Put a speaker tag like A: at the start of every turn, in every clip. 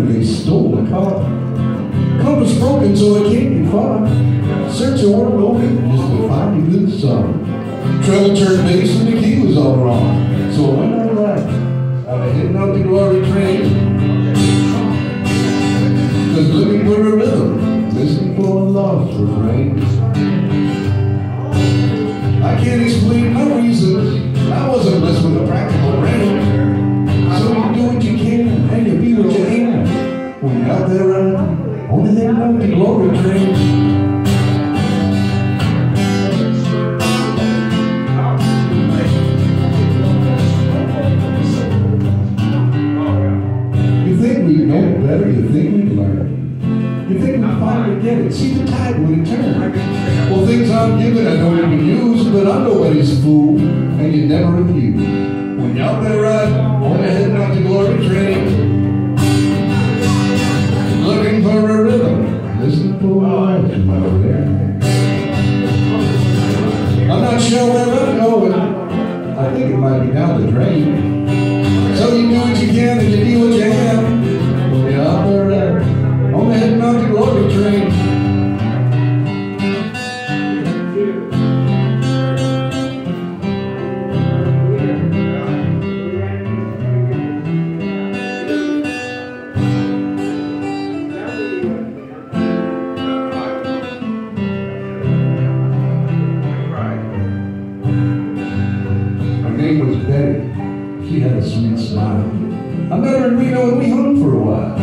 A: they stole the car. Compass broken, so I can't be far. Search the world over just to find a good song. Treble turned bass and the key was all wrong. So I went on right. I was hitting out the glory train. Just looking for a rhythm, listening for a lost refrain. I out there running, only thing about the glory train. You think we know better, you think we learn. You think we finally get it. See the tide when it turns. Well, things I'm given I don't even use, but I'm nobody's fool, and you never refuse. When y'all out there riding, on the heading out the glory train, might be down the drain. So you do what you can and you do what you have. You're out there riding, on heading out the glory train. She had a sweet smile. I met her in Reno and we hung for a while.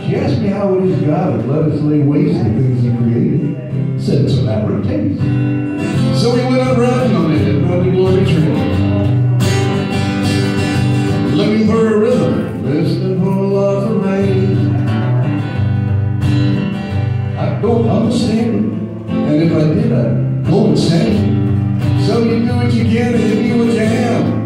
A: She asked me how it is God had let us lay waste to things He created. Said it's a matter of taste. So we went on it on the glory train. Looking for a rhythm, listening for a love of rain. I don't understand it, and if I did, I'd go insane. So you do what you can and you do what you have.